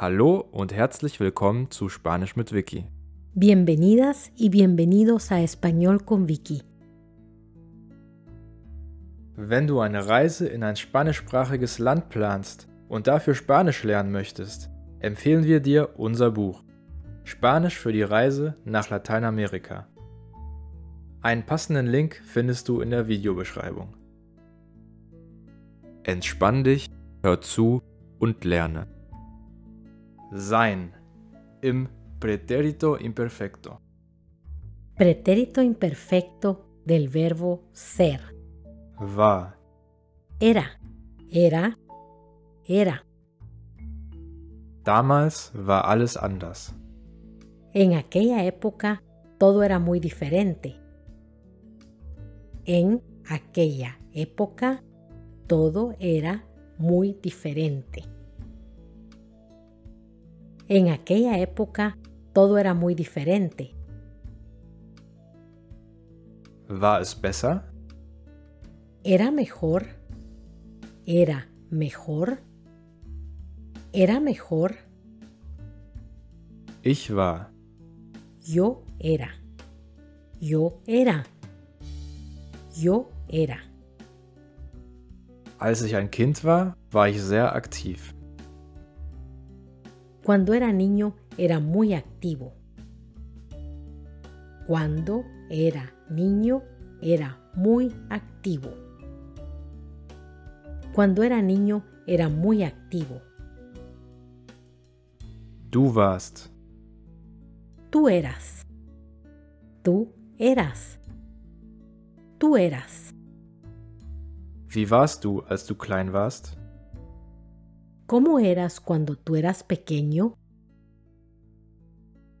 Hallo und herzlich willkommen zu Spanisch mit Vicky. Bienvenidas y bienvenidos a Español con Vicky. Wenn du eine Reise in ein spanischsprachiges Land planst und dafür Spanisch lernen möchtest, empfehlen wir dir unser Buch Spanisch für die Reise nach Lateinamerika. Einen passenden Link findest du in der Videobeschreibung. Entspann dich, hör zu und lerne. Sein im pretérito imperfecto. Pretérito imperfecto del verbo ser. War. Era, era, era. Damals war alles anders. En aquella época todo era muy diferente. En aquella época todo era muy diferente. En aquella época todo era muy diferente. War es besser? ¿Era mejor? ¿Era mejor? ¿Era mejor? Ich war. Yo era. Yo era. Yo era. Als ich ein Kind war, war ich sehr aktiv. Cuando era niño era muy activo. Cuando era niño era muy activo. Cuando era niño era muy activo. Du warst. Tú eras. Tú eras. Tú eras. Wie warst du, als du klein warst? ¿Cómo eras cuando tú eras pequeño?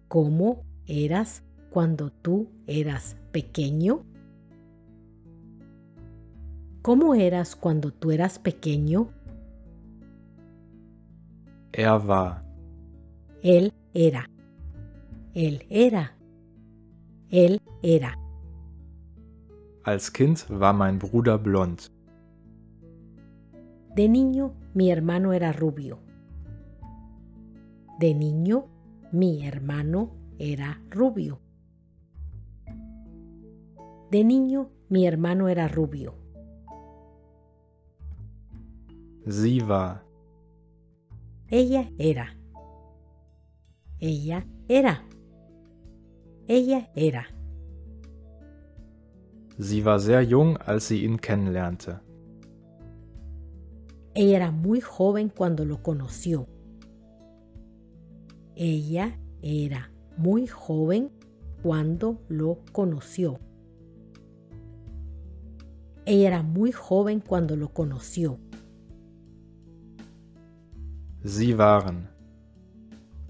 ¿Cómo eras cuando tú eras pequeño? ¿Cómo eras cuando tú eras pequeño? Er war. Él era. Él era. Él era. Als Kind war mein Bruder blond. De niño mi hermano era rubio. De niño mi hermano era rubio. De niño mi hermano era rubio. Sie war. Ella era. Ella era. Ella era. Sie war sehr jung, als sie ihn kennenlernte. Ella era muy joven cuando lo conoció. Ella era muy joven cuando lo conoció. Ella era muy joven cuando lo conoció. Sie waren.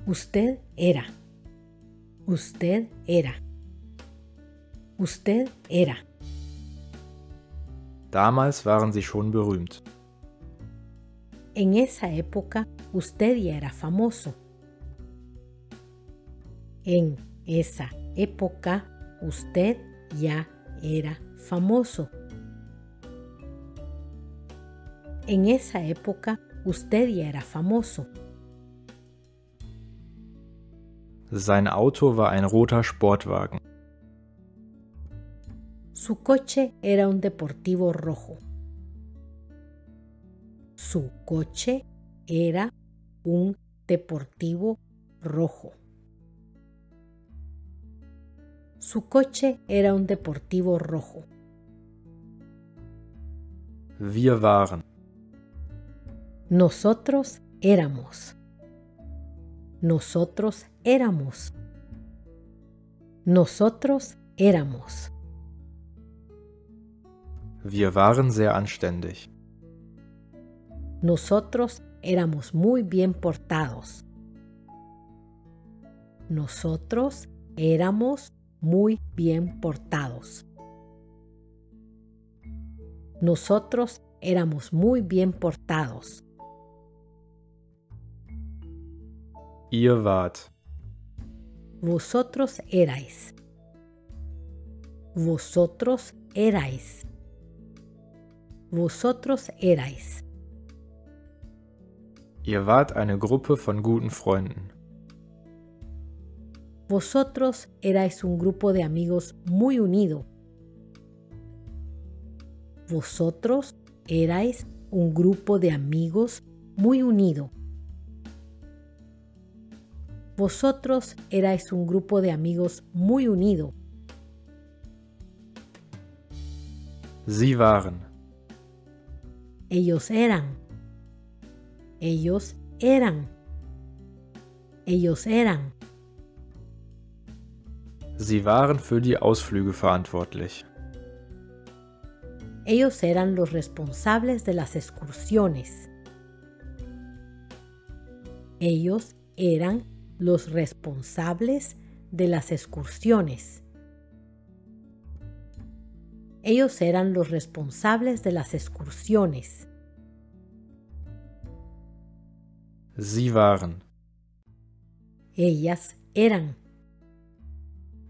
Usted era. Usted era. Usted era. Damals waren sie schon berühmt. En esa época usted ya era famoso. En esa época usted ya era famoso. En esa época usted ya era famoso. Sein Auto war ein roter Sportwagen. Su coche era un deportivo rojo. Su coche era un deportivo rojo. Su coche era un deportivo rojo. Wir waren. Nosotros éramos. Nosotros éramos. Nosotros éramos. Wir waren sehr anständig. Nosotros éramos muy bien portados. Nosotros éramos muy bien portados. Nosotros éramos muy bien portados. Ihr wart. Vosotros erais. Vosotros erais. Vosotros erais. Ihr wart eine Gruppe von guten Freunden. Vosotros erais un grupo de amigos muy unido. Vosotros erais un grupo de amigos muy unido. Vosotros erais un grupo de amigos muy unido. Sie waren. Ellos eran. Ellos eran. Ellos eran. Sie waren für die Ausflüge verantwortlich. Ellos eran los responsables de las excursiones. Ellos eran los responsables de las excursiones. Ellos eran los responsables de las excursiones. Sie waren. Ellas eran.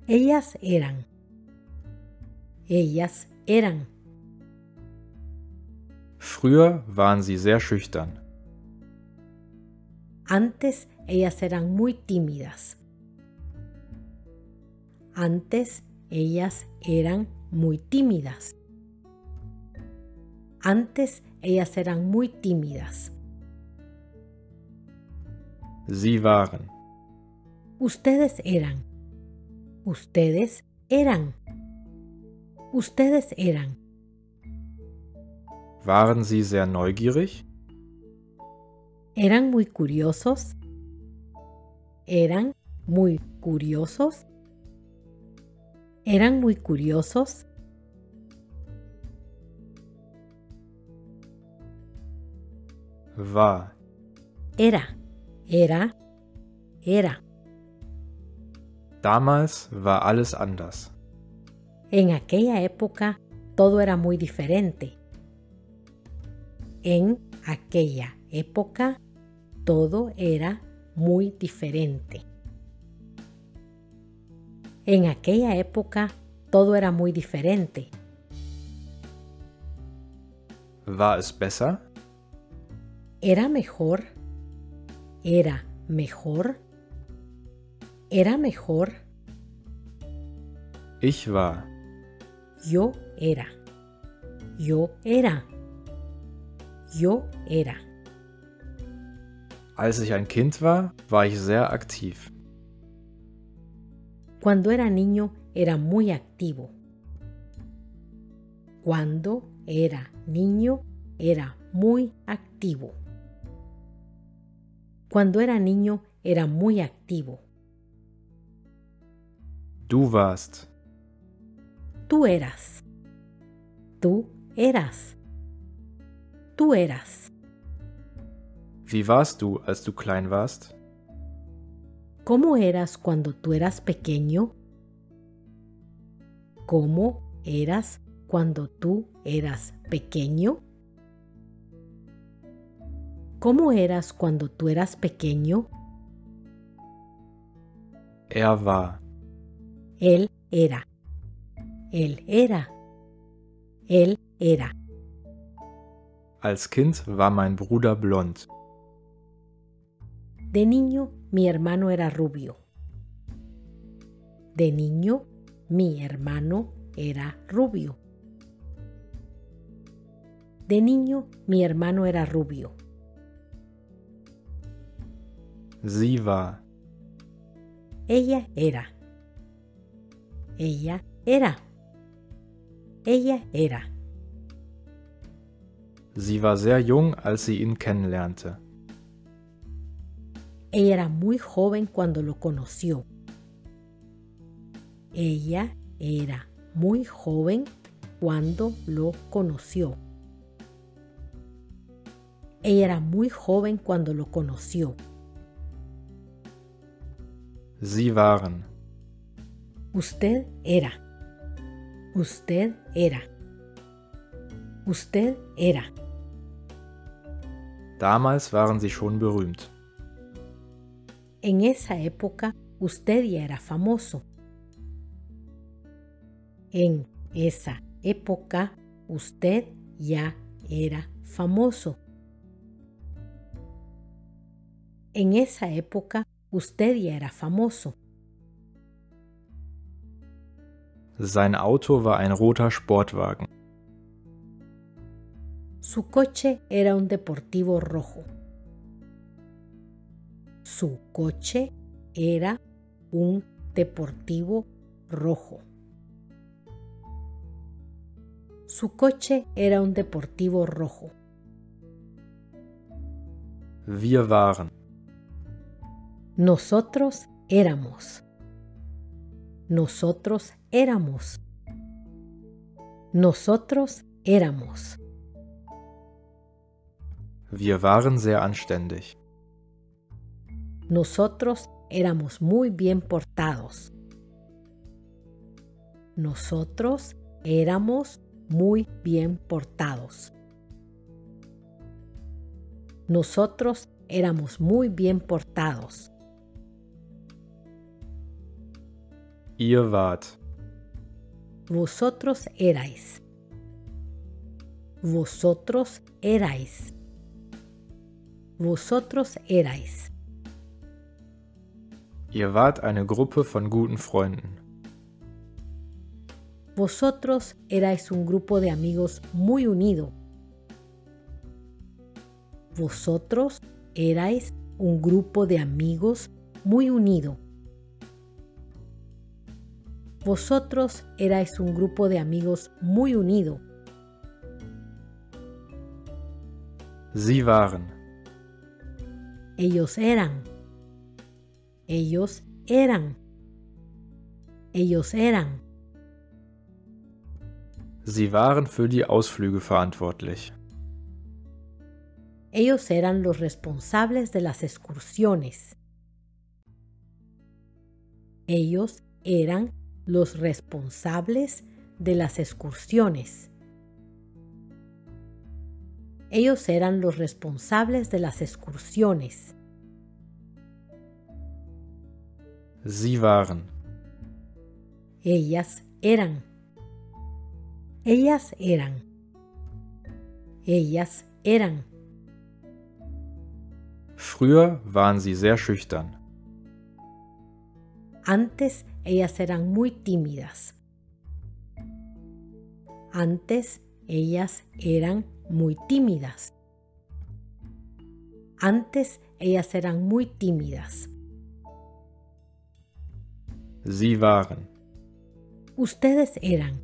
Ellas eran. Ellas eran. Früher waren sie sehr schüchtern. Antes ellas eran muy tímidas. Antes ellas eran muy tímidas. Antes ellas eran muy tímidas. Sie waren. Ustedes eran. Ustedes eran. Ustedes eran. Waren sie sehr neugierig? ¿Eran muy curiosos? ¿Eran muy curiosos? ¿Eran muy curiosos? War. Era, era, era. Damals war alles anders. En aquella época todo era muy diferente. En aquella época todo era muy diferente. En aquella época todo era muy diferente. War es besser? ¿Era mejor? ¿Era mejor? ¿Era mejor? Ich war. Yo era. Yo era. Yo era. Als ich ein Kind war, war ich sehr aktiv. Cuando era niño era muy activo. Cuando era niño era muy activo. Cuando era niño era muy activo. Du warst. Tú eras. Tú eras. Tú eras. Wie warst du, als du klein warst? ¿Cómo eras cuando tú eras pequeño? ¿Cómo eras cuando tú eras pequeño? ¿Cómo eras cuando tú eras pequeño? Er war. Él era. Él era. Él era. Als Kind war mein Bruder blond. De niño mi hermano era rubio. De niño mi hermano era rubio. De niño mi hermano era rubio. Sie war. Ella era. Ella era. Ella era. Sie war sehr jung, als sie ihn kennenlernte. Ella era muy joven cuando lo conoció. Ella era muy joven cuando lo conoció. Ella era muy joven cuando lo conoció. Sie waren. Usted era. Usted era. Usted era. Damals waren sie schon berühmt. En esa época usted ya era famoso. En esa época usted ya era famoso. En esa época usted ya era famoso. Sein Auto war ein roter Sportwagen. Su coche era un deportivo rojo. Su coche era un deportivo rojo. Su coche era un deportivo rojo. Wir waren. Nosotros éramos. Nosotros éramos. Nosotros éramos. Wir waren sehr anständig. Nosotros éramos muy bien portados. Nosotros éramos muy bien portados. Nosotros éramos muy bien portados. Ihr wart. Vosotros erais. Vosotros erais. Vosotros erais. Ihr wart eine Gruppe von guten Freunden. Vosotros erais un grupo de amigos muy unido. Vosotros erais un grupo de amigos muy unido. Vosotros erais un grupo de amigos muy unido. Sie waren. Ellos eran. Ellos eran. Ellos eran. Sie waren für die Ausflüge verantwortlich. Ellos eran los responsables de las excursiones. Ellos eran los responsables de las excursiones. Ellos eran los responsables de las excursiones. Sie waren. Ellas eran. Ellas eran. Ellas eran. Früher waren sie sehr schüchtern. Antes ellas eran muy tímidas. Antes ellas eran muy tímidas. Antes ellas eran muy tímidas. Sie waren. Ustedes eran.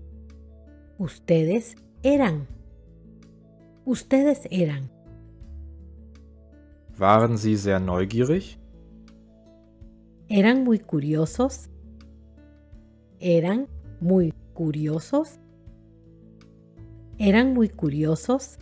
Ustedes eran. Ustedes eran. Waren sie sehr neugierig? ¿Eran muy curiosos? ¿Eran muy curiosos? ¿Eran muy curiosos?